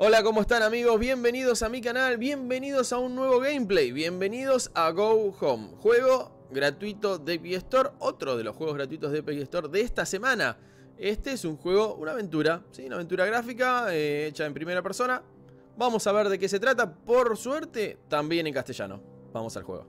Hola, ¿cómo están amigos? Bienvenidos a mi canal, bienvenidos a un nuevo gameplay, bienvenidos a Go Home, juego gratuito de Epic Store, otro de los juegos gratuitos de Epic Store de esta semana. Este es un juego, una aventura, ¿sí? una aventura gráfica eh, hecha en primera persona. Vamos a ver de qué se trata, por suerte también en castellano. Vamos al juego.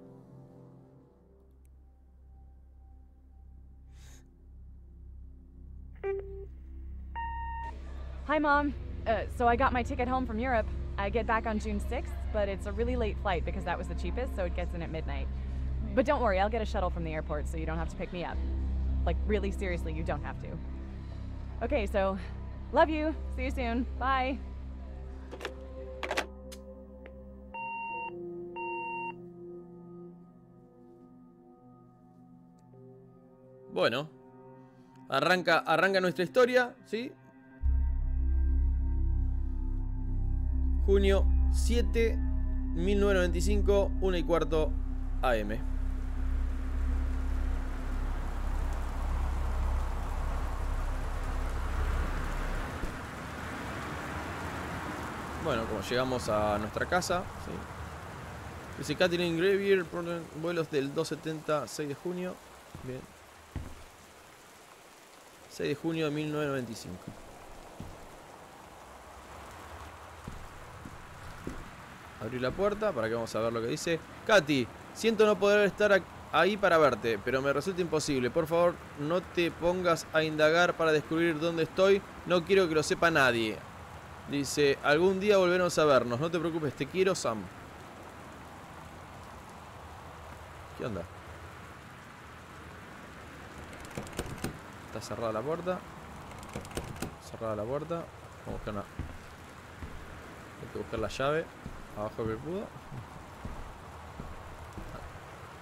Hi, Mom. Uh, so I got my ticket home from Europe. I get back on June 6th, but it's a really late flight because that was the cheapest, so it gets in at midnight. But don't worry, I'll get a shuttle from the airport so you don't have to pick me up. Like, really, seriously, you don't have to. Okay, so, love you. See you soon. Bye. Bueno, arranca, arranca nuestra historia, ¿sí? Junio 7, 1995, 1 y cuarto AM. Bueno, como llegamos a nuestra casa, ¿sí? Dice Catherine Gravier, vuelos del 270, 6 de junio. Bien. 6 de junio de 1995. Abrí la puerta para que vamos a ver lo que dice. Katy, siento no poder estar ahí para verte, pero me resulta imposible. Por favor, no te pongas a indagar para descubrir dónde estoy. No quiero que lo sepa nadie. Dice, algún día volveremos a vernos. No te preocupes, te quiero, Sam. ¿Qué onda? Está cerrada la puerta. Cerrada la puerta. Vamos a buscar una... Hay que buscar la llave. Abajo que pudo.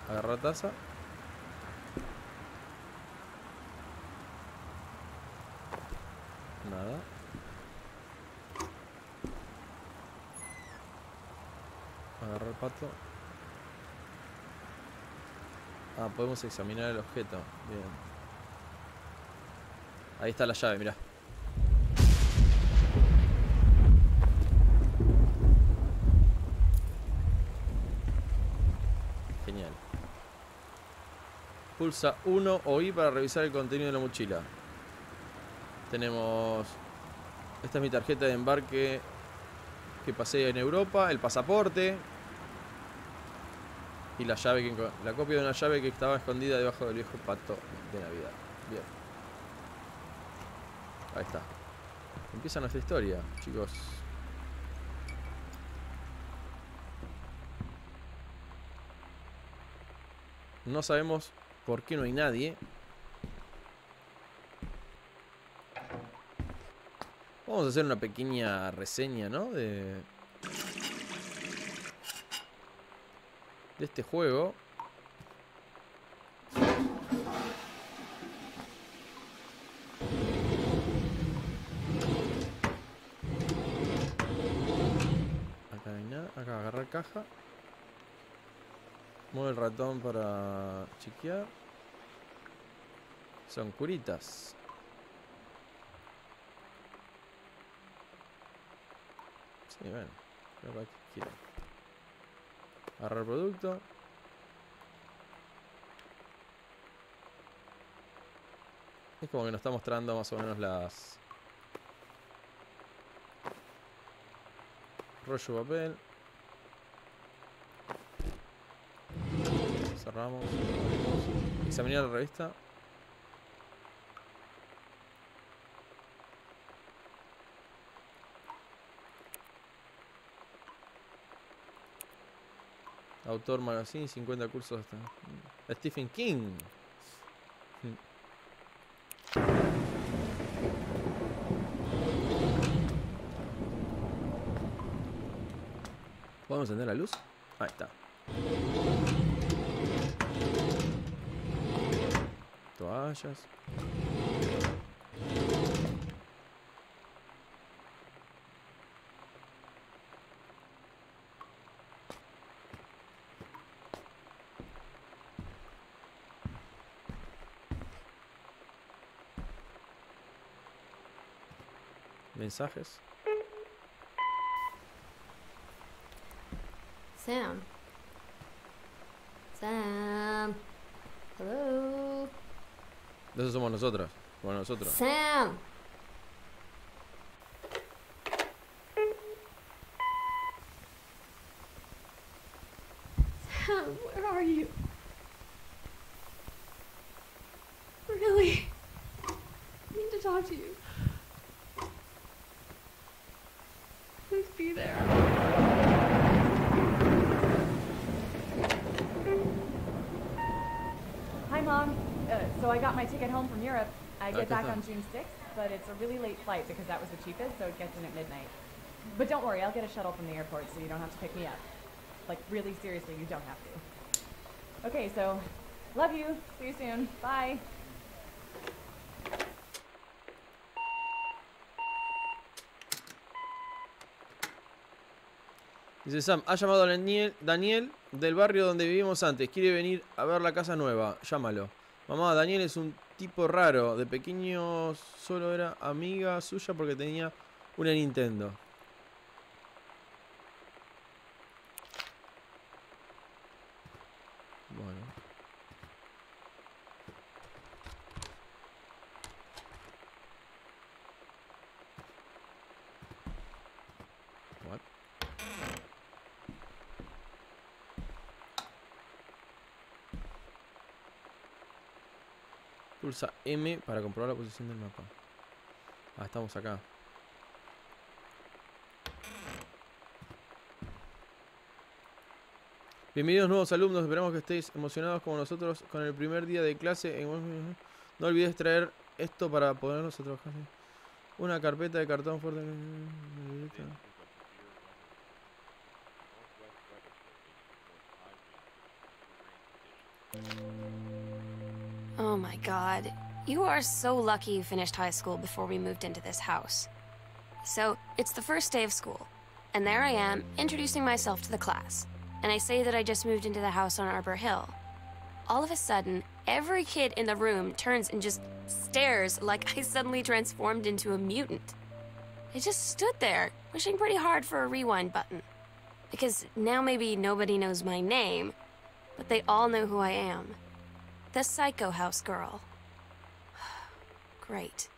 Agarrar taza. Nada. Agarrar pato. Ah, podemos examinar el objeto. Bien. Ahí está la llave, mirá. Genial. Pulsa 1 o I para revisar el contenido de la mochila. Tenemos... Esta es mi tarjeta de embarque que pasé en Europa, el pasaporte y la llave que la copia de una llave que estaba escondida debajo del viejo pato de Navidad. Bien. Ahí está. Empieza nuestra historia, chicos. No sabemos por qué no hay nadie. Vamos a hacer una pequeña reseña, ¿no? De... Este juego. Acá hay nada. Acá agarrar caja. Mueve el ratón para chequear. Son curitas. Sí, bueno. Creo que quiero. Agarrar producto. Es como que nos está mostrando más o menos las... Rollo papel. Cerramos. Examinar la revista. Autor Magazine, 50 cursos hasta... Stephen King. ¿Podemos encender la luz? Ahí está. А, сейчас. Mensajes. Sam. Sam. Eso somos nosotros. Bueno, nosotros. Sam. Sam, where are you? Really? I need to talk to you. Please be there. Hi, Mom. Uh, so I got my ticket home from Europe. I get back on June 6th, but it's a really late flight because that was the cheapest, so it gets in at midnight. But don't worry, I'll get a shuttle from the airport so you don't have to pick me up. Like, really seriously, you don't have to. Okay, so love you. See you soon. Bye. Dice Sam, ha llamado a Daniel, Daniel del barrio donde vivimos antes. Quiere venir a ver la casa nueva. Llámalo. Mamá, Daniel es un tipo raro. De pequeño solo era amiga suya porque tenía una Nintendo. Bueno. Pulsa M para comprobar la posición del mapa. Ah, estamos acá. Bienvenidos nuevos alumnos, esperamos que estéis emocionados como nosotros con el primer día de clase. No olvides traer esto para ponernos a trabajar. Una carpeta de cartón fuerte. Oh my god. You are so lucky you finished high school before we moved into this house. So, it's the first day of school, and there I am, introducing myself to the class. And I say that I just moved into the house on Arbor Hill. All of a sudden, every kid in the room turns and just stares like I suddenly transformed into a mutant. I just stood there, wishing pretty hard for a rewind button. Because now maybe nobody knows my name, but they all know who I am. The Psycho House girl. Great.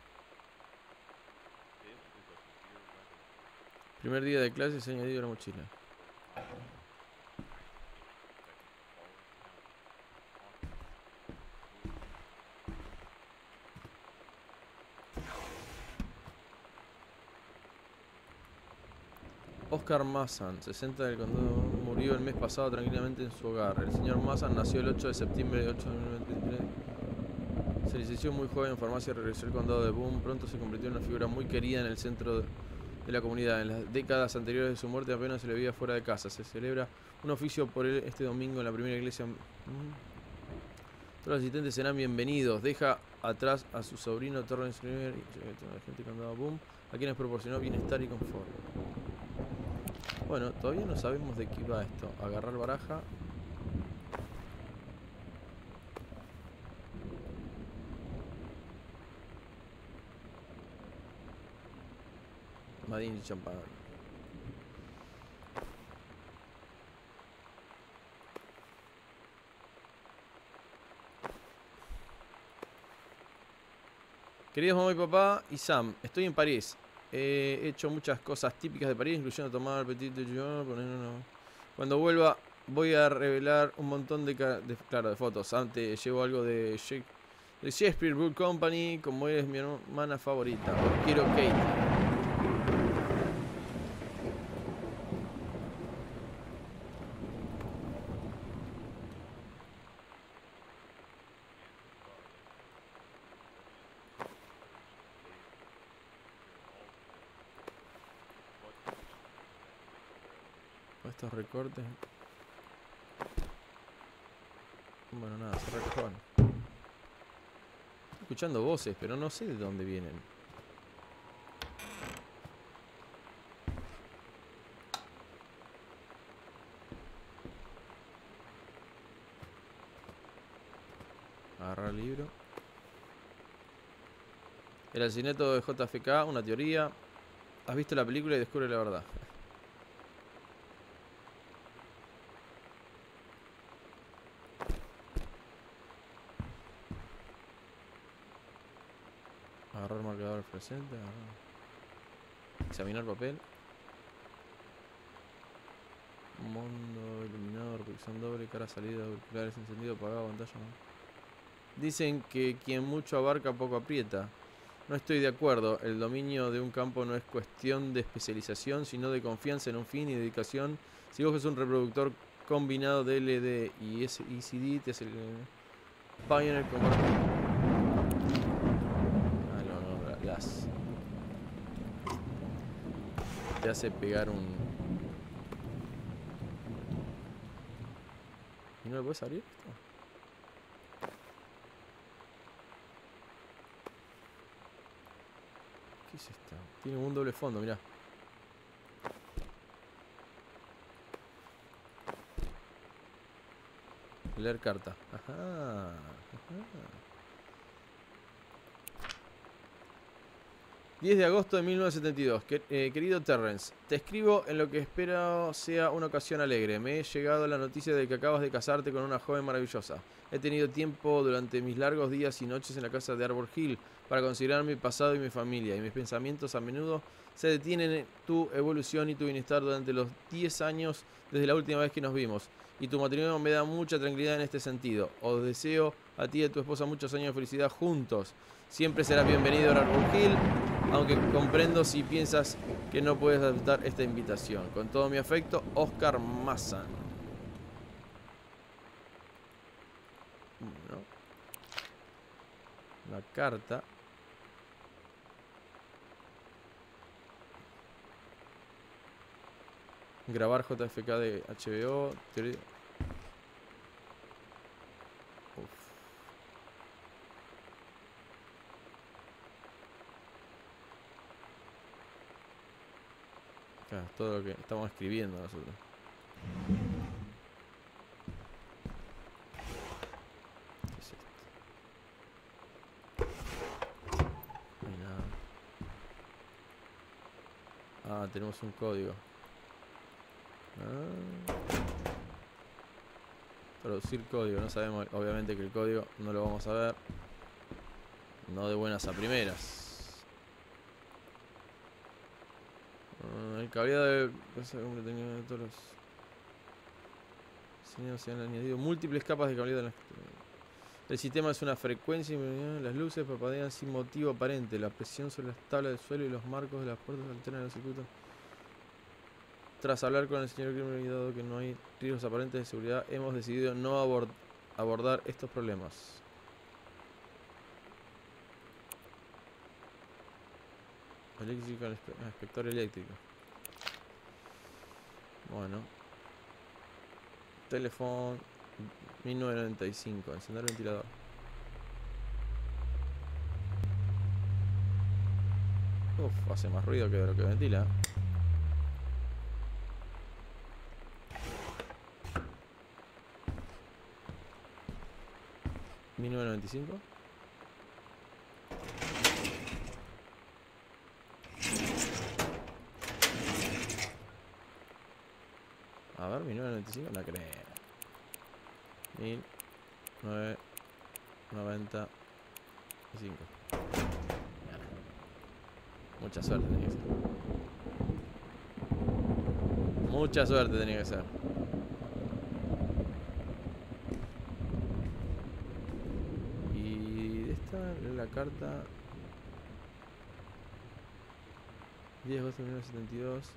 Primer día de clase se ha añadido la mochila. Oscar Massan, 60 del condado, murió el mes pasado tranquilamente en su hogar. El señor Massan nació el 8 de septiembre de 8 de 1923. Se licenció muy joven en farmacia y regresó al condado de Boone. Pronto se convirtió en una figura muy querida en el centro de, la comunidad. En las décadas anteriores de su muerte apenas se le veía fuera de casa. Se celebra un oficio por él este domingo en la primera iglesia. Mm. Todos los asistentes serán bienvenidos. Deja atrás a su sobrino eh, toda la gente condado Boom, a quienes proporcionó bienestar y confort. Bueno, todavía no sabemos de qué va esto. Agarrar baraja. Madín y champán. Queridos mamá y papá y Sam, estoy en París. He hecho muchas cosas típicas de París, incluyendo tomar petit déjeuner, poner uno- Cuando vuelva voy a revelar un montón de, de- claro, de fotos. Antes llevo algo de, Shake- de Shakespeare Book Company, como eres mi hermana favorita. Quiero Kate. Estos recortes. Bueno, nada, se recojan. Estoy escuchando voces, pero no sé de dónde vienen. Agarrar el libro. El asesinato de JFK, una teoría. Has visto la película y descubre la verdad. Agarrar Examinar papel. Mundo iluminado, repetición doble, cara salida, auriculares encendido, apagado, pantalla. Dicen que quien mucho abarca poco aprieta. No estoy de acuerdo. El dominio de un campo no es cuestión de especialización, sino de confianza en un fin y dedicación. Si vos es un reproductor combinado de LD y ECD, te hace el Pioneer como... Ah, no, no, las... Te hace pegar un... ¿Y no lo puedes abrir esto? ¿Qué es esto? Tiene un doble fondo, mirá. Leer carta. Ajá. ajá. 10 de agosto de 1972. Que- eh, querido Terrence, te escribo en lo que espero sea una ocasión alegre. Me he llegado la noticia de que acabas de casarte con una joven maravillosa. He tenido tiempo durante mis largos días y noches en la casa de Arbor Hill para considerar mi pasado y mi familia, y mis pensamientos a menudo se detienen en tu evolución y tu bienestar durante los 10 años desde la última vez que nos vimos. Y tu matrimonio me da mucha tranquilidad en este sentido. Os deseo a ti y a tu esposa muchos años de felicidad juntos. Siempre serás bienvenido a Arbor Hill, aunque comprendo si piensas que no puedes aceptar esta invitación. Con todo mi afecto, Oscar Massan. La carta. Grabar JFK de HBO. Todo lo que estamos escribiendo nosotros. ¿Qué es esto? No hay nada. Ah, tenemos un código. Ah. Producir código, no sabemos, obviamente que el código no lo vamos a ver. No de buenas a primeras. El cableado de... que tenía de todos los... Diseñados se han añadido múltiples capas de cableado en la- El sistema es una frecuencia y las luces parpadean sin motivo aparente. La presión sobre las tablas del suelo y los marcos de las puertas alternan los circuitos. Tras hablar con el señor Grimmer y dado que no hay riesgos aparentes de seguridad, hemos decidido no abor- abordar estos problemas. Eléctrico, el espe- ah, inspector eléctrico. Bueno. Teléfono 1995. Encender ventilador. Uf, hace más ruido que lo que ventila. ¿1995? A ver, 1995, no creo. 1995. Mucha suerte tenía que ser. Mucha suerte tenía que ser. Y esta es la carta 10 de agosto de 1972.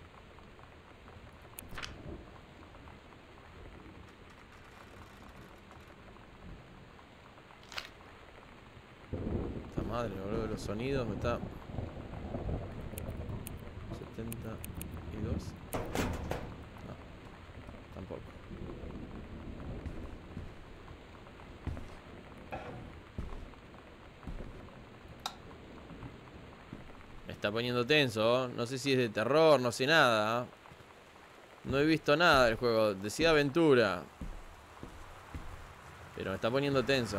Esta madre, boludo, los sonidos me está. 72. No, tampoco. Me está poniendo tenso, no sé si es de terror, no sé nada. No he visto nada del juego, decía aventura. Pero me está poniendo tenso.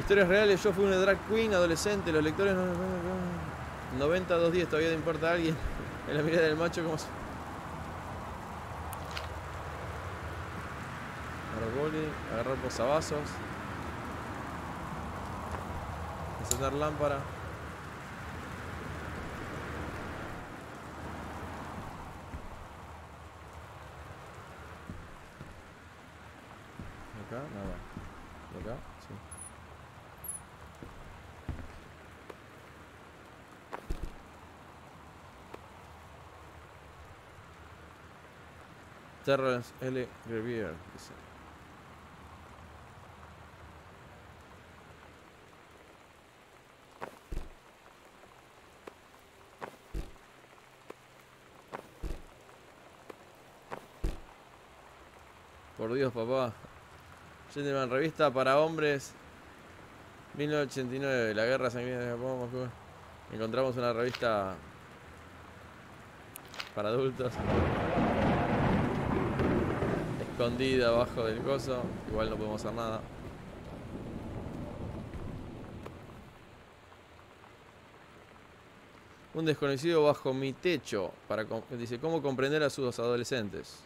Historias reales, yo fui una drag queen adolescente, los lectores no... 90 210 todavía te importa a alguien. En la mirada del macho como... bowling, agarrar posavasos, encender lámpara. Acá, nada. ¿Y acá? Sí. Terrence L. Grevier, dice. Por Dios, papá. Gentleman, revista para hombres. 1989, la guerra sangrienta de Japón, Moscú. Encontramos una revista para adultos. Escondida abajo del coso. Igual no podemos hacer nada. Un desconocido bajo mi techo. Para, dice, ¿cómo comprender a sus adolescentes?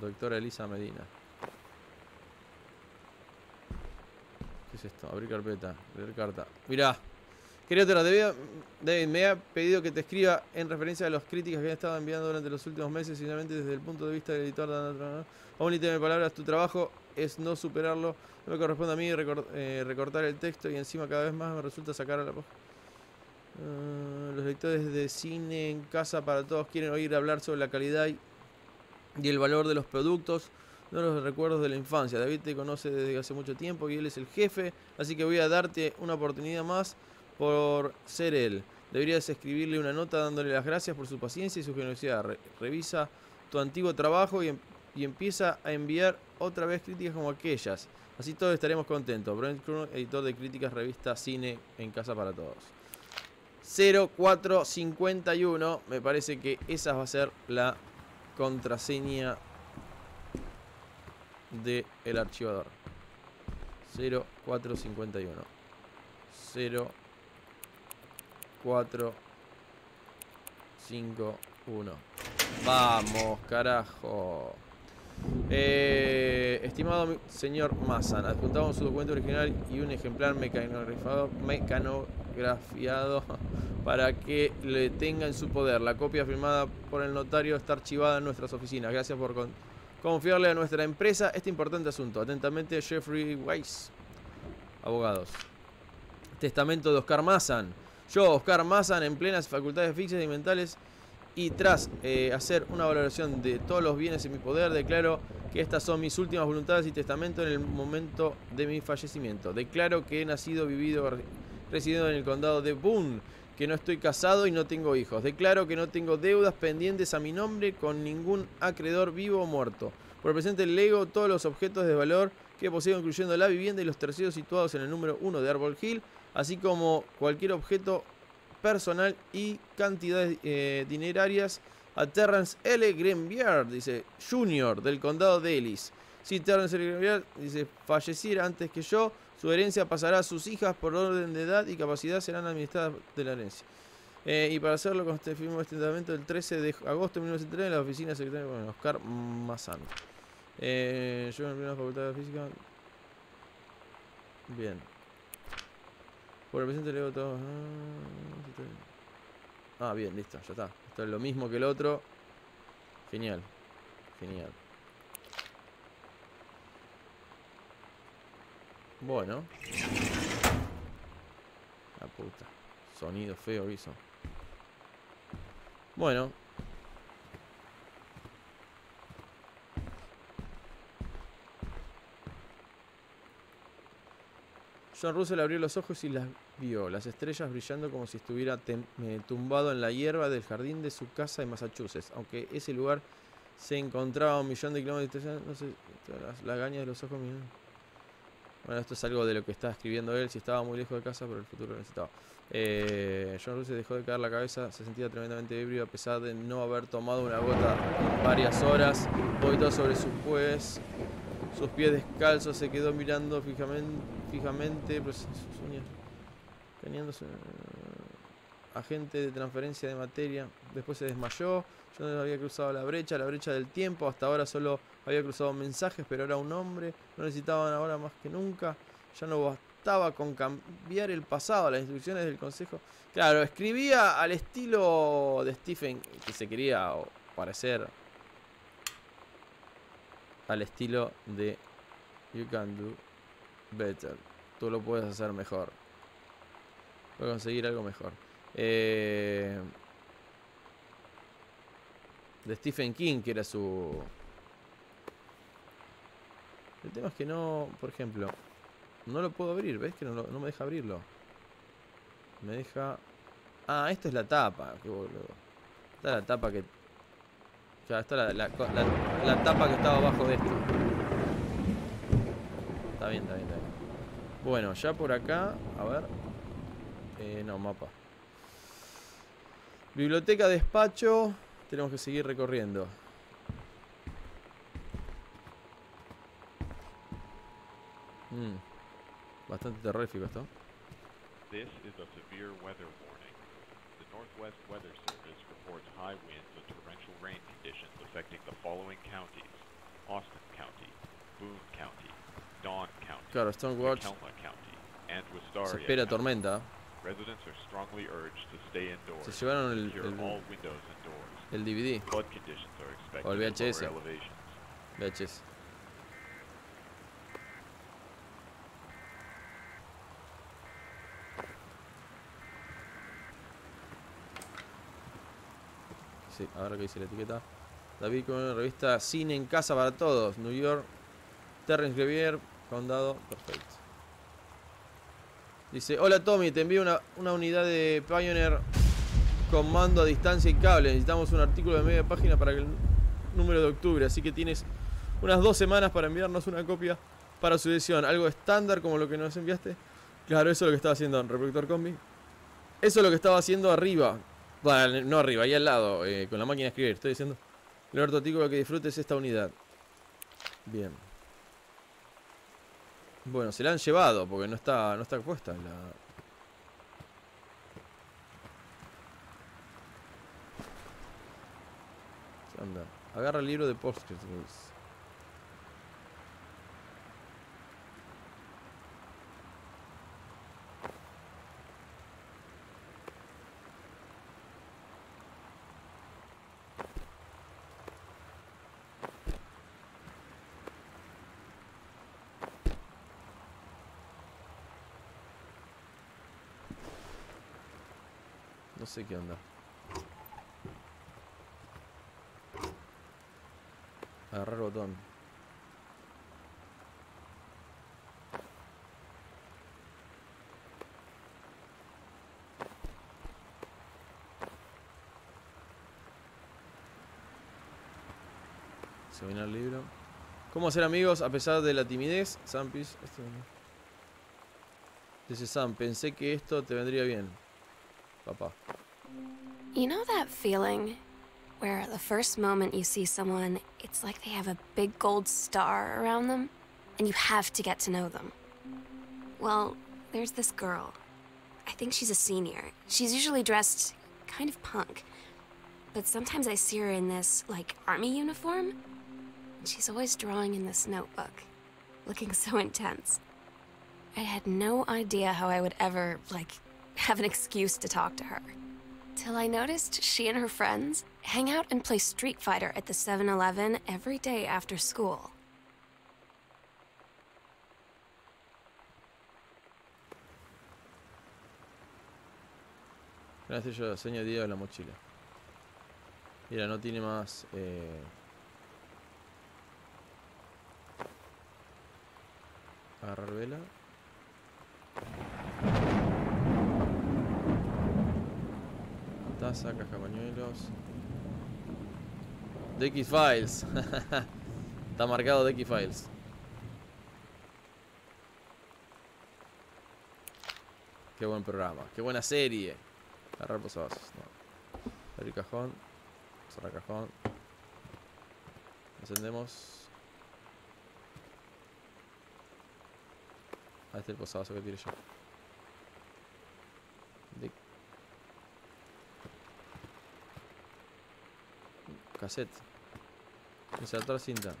Doctora Elisa Medina. ¿Qué es esto? Abrir carpeta, leer carta. Mirá, querido Tera, David, me ha pedido que te escriba en referencia a las críticas que he estado enviando durante los últimos meses, sinceramente desde el punto de vista del editor de Only de palabras, tu trabajo es no superarlo, no me corresponde a mí eh, recortar el texto y encima cada vez más me resulta sacar a la página. Ah, los lectores de cine en casa para todos quieren oír hablar sobre la calidad y el valor de los productos, no los recuerdos de la infancia. David te conoce desde hace mucho tiempo y él es el jefe, así que voy a darte una oportunidad más por ser él. Deberías escribirle una nota dándole las gracias por su paciencia y su generosidad. Re- revisa tu antiguo trabajo y, em- y empieza a enviar otra vez críticas como aquellas. Así todos estaremos contentos. Brent Kruger, editor de críticas, revista Cine en Casa para Todos. 0451, me parece que esa va a ser la contraseña del el archivador 0451 0451 Vamos, carajo. Eh, estimado señor Massan, adjuntamos su documento original y un ejemplar mecanografiado, para que le tenga en su poder. La copia firmada por el notario está archivada en nuestras oficinas. Gracias por con- confiarle a nuestra empresa este importante asunto. Atentamente, Jeffrey Weiss, abogados. Testamento de Oscar Massan. Yo, Oscar Massan, en plenas facultades físicas y mentales, y tras eh, hacer una valoración de todos los bienes en mi poder, declaro que estas son mis últimas voluntades y testamento en el momento de mi fallecimiento. Declaro que he nacido, vivido, re- residido en el condado de Boone, que no estoy casado y no tengo hijos. Declaro que no tengo deudas pendientes a mi nombre con ningún acreedor vivo o muerto. Por el presente lego todos los objetos de valor que poseo, incluyendo la vivienda y los terceros situados en el número 1 de Arbol Hill, así como cualquier objeto personal y cantidades eh, dinerarias a Terrence L. Grenvier, dice Junior, del condado de Ellis. Si Terrence L. Grenvier, dice, falleciera antes que yo, su herencia pasará a sus hijas por orden de edad y capacidad serán administradas de la herencia. Eh, y para hacerlo, con este firmó este testamento el 13 de agosto de 1973 en la oficina secretaria de Oscar Mazán. Eh, yo en la facultad de física. Bien. Por el presente leo todo. Ah, bien, listo, ya está. Esto es lo mismo que el otro. Genial. Genial. Bueno. La puta. Sonido feo hizo. Bueno. John Russell abrió los ojos y las vio, las estrellas brillando como si estuviera eh, tumbado en la hierba del jardín de su casa en Massachusetts, aunque ese lugar se encontraba a un millón de kilómetros, no sé, las lagañas de los ojos. miran. Bueno, esto es algo de lo que está escribiendo él, si estaba muy lejos de casa, pero el futuro lo necesitaba. Eh, John Russell dejó de caer la cabeza, se sentía tremendamente ebrio a pesar de no haber tomado una gota en varias horas, vomitó sobre sus pies, sus pies descalzos, se quedó mirando fijamente, fijamente pues, cañándose. agente de transferencia de materia. Después se desmayó. Yo no había cruzado la brecha, la brecha del tiempo. Hasta ahora solo había cruzado mensajes, pero era un hombre. No necesitaban ahora más que nunca. Ya no bastaba con cambiar el pasado, las instrucciones del consejo. Claro, escribía al estilo de Stephen, que se quería parecer al estilo de You Can Do Better. Tú lo puedes hacer mejor. Puedes conseguir algo mejor. Eh, de Stephen King, que era su... El tema es que no, por ejemplo, no lo puedo abrir, ¿ves? Que no, no me deja abrirlo. Me deja... Ah, esto es la tapa, qué boludo. Esta es la tapa que... Ya, esta es la, la, la, tapa que estaba abajo de esto. Está bien, está bien, está bien. Bueno, ya por acá, a ver. Eh, no, mapa. Biblioteca, despacho. Tenemos que seguir recorriendo. Mm. Bastante terrorífico esto. This is a severe weather warning. The Northwest Weather Service reports high winds conditions affecting the following counties. Austin County, Boone County, Dawn County, claro, Stonewatch. County, and Se espera tormenta. Residents are strongly urged to stay indoors. Se llevaron el, el, all windows and doors. el DVD. Flood conditions are expected o el VHS. VHS. Sí, que dice la etiqueta. David con una revista Cine en Casa para Todos. New York. Terrence Grevier. Condado. Perfecto. Dice, hola Tommy, te envío una, una unidad de Pioneer con mando a distancia y cable. Necesitamos un artículo de media página para el número de octubre. Así que tienes unas dos semanas para enviarnos una copia para su edición. Algo estándar como lo que nos enviaste. Claro, eso es lo que estaba haciendo en Reproductor Combi. Eso es lo que estaba haciendo arriba. No arriba, ahí al lado, eh, con la máquina de escribir. Estoy diciendo. El artículo que disfrutes esta unidad. Bien. Bueno, se la han llevado porque no está, no está puesta la... Agarra el libro de postscripts. Sé qué onda. Agarrar botón. Se viene el libro. ¿Cómo hacer amigos a pesar de la timidez? Sampis. Esto... Dice Sam, pensé que esto te vendría bien. Papa. You know that feeling where the first moment you see someone, it's like they have a big gold star around them, and you have to get to know them? Well, there's this girl. I think she's a senior. She's usually dressed kind of punk. But sometimes I see her in this, like, army uniform. And she's always drawing in this notebook, looking so intense. I had no idea how I would ever, like, have an excuse to talk to her. Till I noticed she and her friends hang out and play Street Fighter at the 7 Eleven every day after school. Gracias yo día de la mochila. Mira, no tiene más. Eh... Agarrar vela. Taza, caja pañuelos. DX Files. Está marcado DX Files. Qué buen programa. Qué buena serie. Agarrar posavasos. No. Abrir cajón. Cerrar cajón. Encendemos. Ah, este es el posavasos que tiré yo. Cassettes. Insertar cinta.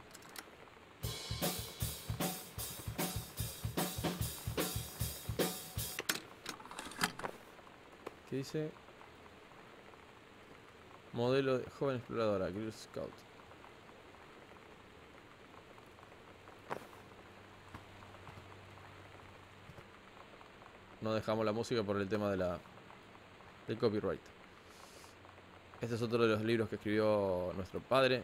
¿Qué dice? Modelo de joven exploradora, Girl Scout. No dejamos la música por el tema de la del copyright. Este es otro de los libros que escribió nuestro padre.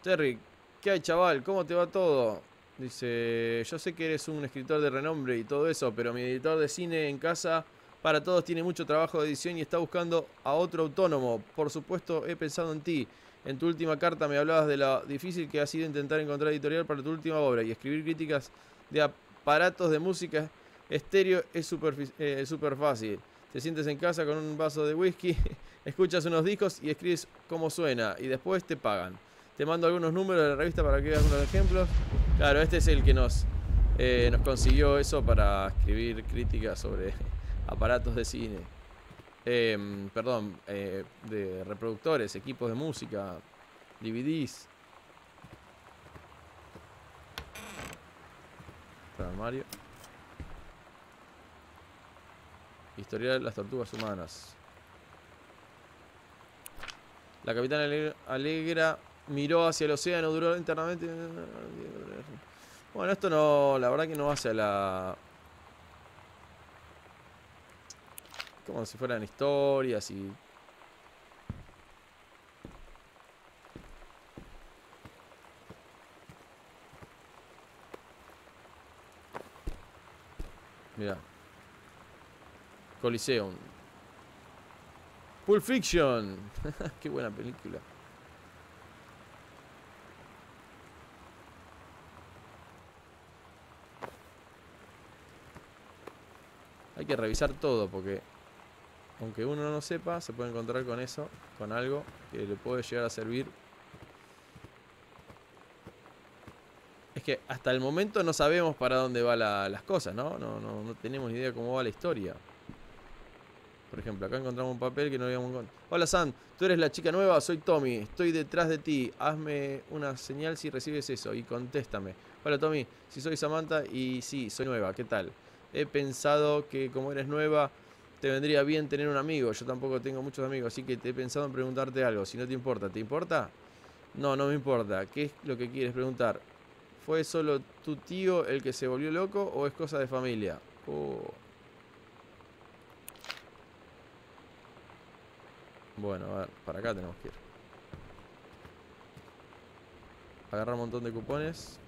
Terry, ¿qué hay chaval? ¿Cómo te va todo? Dice, yo sé que eres un escritor de renombre y todo eso, pero mi editor de cine en casa para todos tiene mucho trabajo de edición y está buscando a otro autónomo. Por supuesto, he pensado en ti. En tu última carta me hablabas de lo difícil que ha sido intentar encontrar editorial para tu última obra y escribir críticas de aparatos de música estéreo es súper eh, super fácil. Te sientes en casa con un vaso de whisky, escuchas unos discos y escribes cómo suena y después te pagan. Te mando algunos números de la revista para que veas unos ejemplos. Claro, este es el que nos, eh, nos consiguió eso para escribir críticas sobre aparatos de cine. Em, perdón, eh, de reproductores, equipos de música, DVDs. armario. Historia de las tortugas humanas. La capitana Alegra miró hacia el océano, duró internamente. Bueno, esto no, la verdad que no hace a la... Como si fueran historias y... Mira. Coliseum. Pulp Fiction. Qué buena película. Hay que revisar todo porque aunque uno no sepa, se puede encontrar con eso, con algo que le puede llegar a servir. Es que hasta el momento no sabemos para dónde van las cosas, ¿no? No, ¿no? no tenemos ni idea cómo va la historia. Por ejemplo, acá encontramos un papel que no habíamos encontrado. Hola Sam, tú eres la chica nueva, soy Tommy, estoy detrás de ti. Hazme una señal si recibes eso y contéstame. Hola Tommy, si soy Samantha y sí, soy nueva, ¿qué tal? He pensado que como eres nueva, te vendría bien tener un amigo. Yo tampoco tengo muchos amigos, así que te he pensado en preguntarte algo. Si no te importa, ¿te importa? No, no me importa. ¿Qué es lo que quieres preguntar? ¿Fue solo tu tío el que se volvió loco o es cosa de familia? Oh. Bueno, a ver, para acá tenemos que ir. Agarrar un montón de cupones.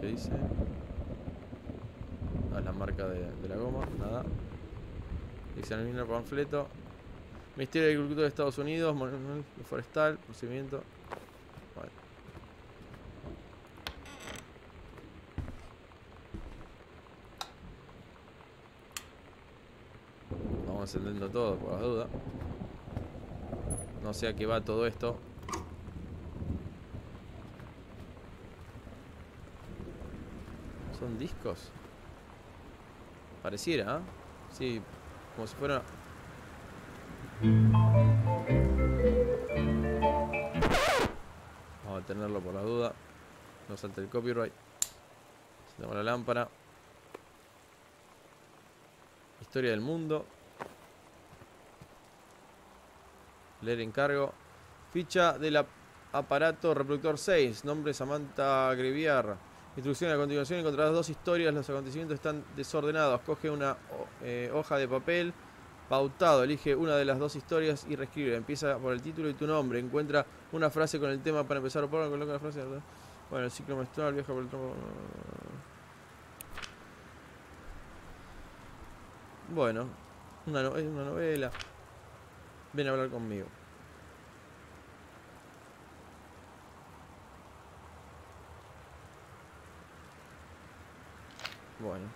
¿Qué dice? Ah, la marca de, la goma, nada. El panfleto. Ministerio de Agricultura de Estados Unidos, forestal, procedimiento. Encendiendo todo por la duda. No sé a qué va todo esto. Son discos. Pareciera, ¿eh? Sí, como si fuera... Vamos a tenerlo por la duda. No salte el copyright. Tenemos la lámpara. Historia del mundo. Leer encargo. Ficha del aparato reproductor 6. Nombre Samantha Greviar. Instrucción a continuación encontrarás dos historias. Los acontecimientos están desordenados. Coge una eh, hoja de papel pautado. Elige una de las dos historias y reescribe. Empieza por el título y tu nombre. Encuentra una frase con el tema para empezar. Por coloca la frase. Bueno, el ciclo menstrual viaja por el tronco. Bueno, una novela. Ven a hablar conmigo. Bueno.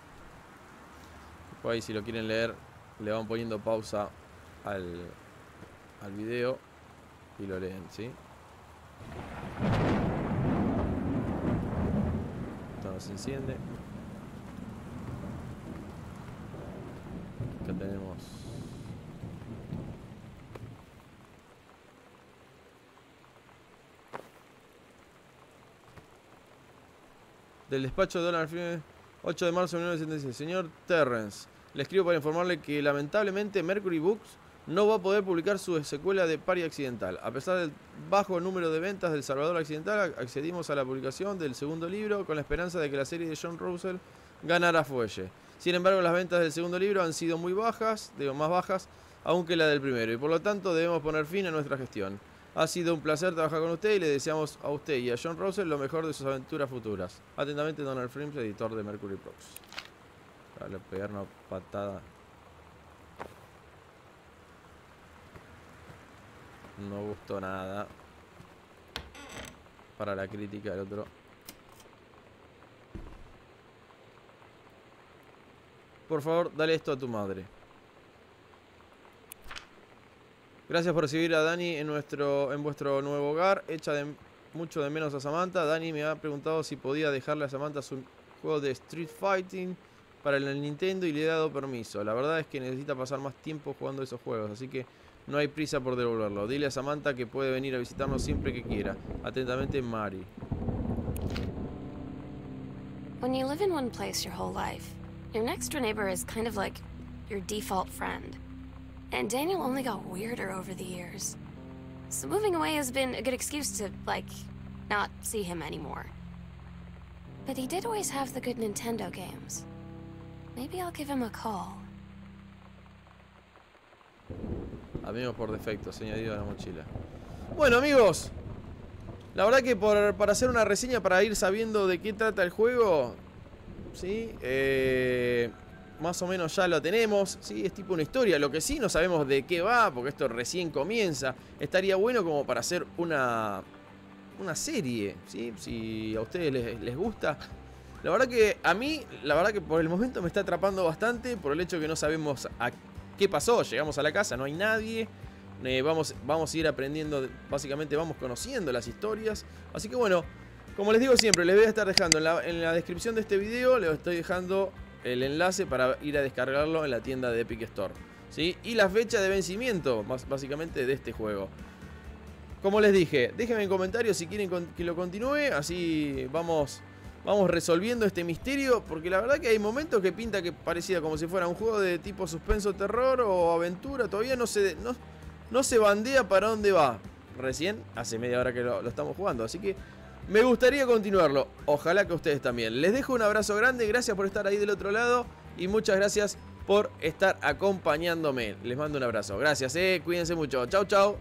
Después ahí si lo quieren leer, le van poniendo pausa al, al video y lo leen, ¿sí? Esto se enciende. Acá tenemos. Del despacho de Donald Freeman, 8 de marzo de 1976. Señor Terrence, le escribo para informarle que lamentablemente Mercury Books no va a poder publicar su secuela de Pari Accidental. A pesar del bajo número de ventas del Salvador Accidental, accedimos a la publicación del segundo libro con la esperanza de que la serie de John Russell ganara fuelle. Sin embargo, las ventas del segundo libro han sido muy bajas, digo, más bajas, aún que la del primero, y por lo tanto debemos poner fin a nuestra gestión. Ha sido un placer trabajar con usted y le deseamos a usted y a John Russell lo mejor de sus aventuras futuras. Atentamente, Donald Frims, editor de Mercury Books. Vale, pegar una patada. No gustó nada. Para la crítica del otro. Por favor, dale esto a tu madre. Gracias por recibir a Dani en nuestro en vuestro nuevo hogar. Echa de mucho de menos a Samantha. Dani me ha preguntado si podía dejarle a Samantha su juego de Street Fighting para el Nintendo y le he dado permiso. La verdad es que necesita pasar más tiempo jugando esos juegos, así que no hay prisa por devolverlo. Dile a Samantha que puede venir a visitarnos siempre que quiera. Atentamente, Mari. When you live in one place your whole life, your next door neighbor is kind of like your default friend. And Daniel only got weirder over the years. So moving away has been a good excuse to, like, not see him anymore. But he did always have the good Nintendo games. Maybe I'll give him a call. Amigos por defecto, añadido a la mochila. Bueno, amigos. La verdad que por, para hacer una reseña, para ir sabiendo de qué trata el juego, ¿sí? Eh, más o menos ya lo tenemos, ¿sí? Es tipo una historia. Lo que sí no sabemos de qué va, porque esto recién comienza. Estaría bueno como para hacer una, una serie, ¿sí? Si a ustedes les, les gusta. La verdad que a mí, la verdad que por el momento me está atrapando bastante por el hecho que no sabemos a qué pasó. Llegamos a la casa, no hay nadie. Eh, vamos, vamos a ir aprendiendo, básicamente vamos conociendo las historias. Así que bueno, como les digo siempre, les voy a estar dejando en la, en la descripción de este video, les estoy dejando el enlace para ir a descargarlo en la tienda de Epic Store. ¿sí? Y la fecha de vencimiento, básicamente, de este juego. Como les dije, déjenme en comentarios si quieren que lo continúe, así vamos, vamos resolviendo este misterio, porque la verdad que hay momentos que pinta que parecía como si fuera un juego de tipo suspenso, terror o aventura, todavía no se, no, no se bandea para dónde va. Recién, hace media hora que lo, lo estamos jugando, así que me gustaría continuarlo. Ojalá que ustedes también. Les dejo un abrazo grande. Gracias por estar ahí del otro lado. Y muchas gracias por estar acompañándome. Les mando un abrazo. Gracias, eh. Cuídense mucho. Chau, chau.